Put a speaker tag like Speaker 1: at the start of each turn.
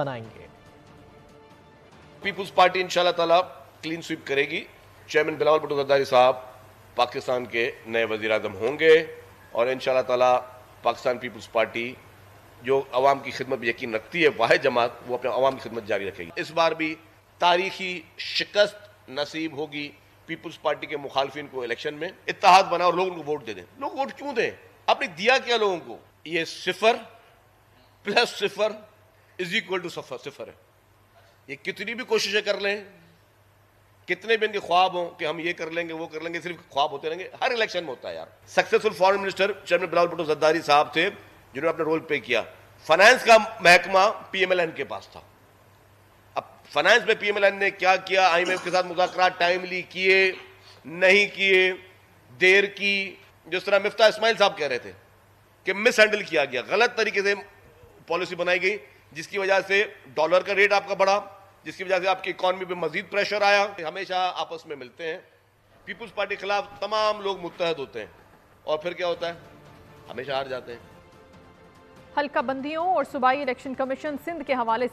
Speaker 1: बनाएँगे।
Speaker 2: People's party इंशाल्लाह ताला क्लीन स्वीप करेगी। चेयरमैन बिलावल भुट्टो जरदारी साहब पाकिस्तान के नए वज़ीर अजम होंगे और इंशाल्लाह ताला पाकिस्तान पीपुल्स पार्टी जो अवाम की खिदमत यकीन रखती है, वाहिद जमात, वो अपने अवाम की खिदमत जारी रखेगी। इस बार भी तारीखी शिकस्त नसीब होगी पीपुल्स पार्टी के मुखालफिन को इलेक्शन में। इतिहाद बना और लोग उनको वोट दे दें। लोग वोट क्यों दें? आपने दिया क्या लोगों को? ये सिफर प्लस सिफर इज़ इक्वल टू सफ़र सिफर है। ये कितनी भी कोशिशें कर लें, कितने भी इनके ख्वाब हों कि हम ये कर लेंगे, वो कर लेंगे, सिर्फ़ ख्वाब होते रहेंगे। हर इलेक्शन में होता है यार। Successful foreign minister chairman Bilawal Bhutto Zardari साहब थे, जिन्होंने अपना रोल प्ले किया। फाइनेंस का महकमा पीएमएलएन के पास था। अब फाइनेंस में पीएमएलएन ने क्या किया? आईएमएफ के साथ मुजाकर टाइमली किए, नहीं किए, देर की। जिस तरह मिफ्ता इस्माइल साहब कह रहे थे कि मिस हैंडल किया गया। गलत तरीके से पॉलिसी बनाई गई। जिसकी वजह से डॉलर का रेट आपका बढ़ा, जिसकी वजह से आपकी इकॉनमी पे मजीद प्रेशर आया। हमेशा आपस में मिलते हैं। पीपुल्स पार्टी के खिलाफ तमाम लोग मुतहद होते हैं। और फिर क्या होता है? हमेशा हार जाते हैं।
Speaker 1: हल्का बंदियों और सूबाई इलेक्शन कमीशन सिंध के हवाले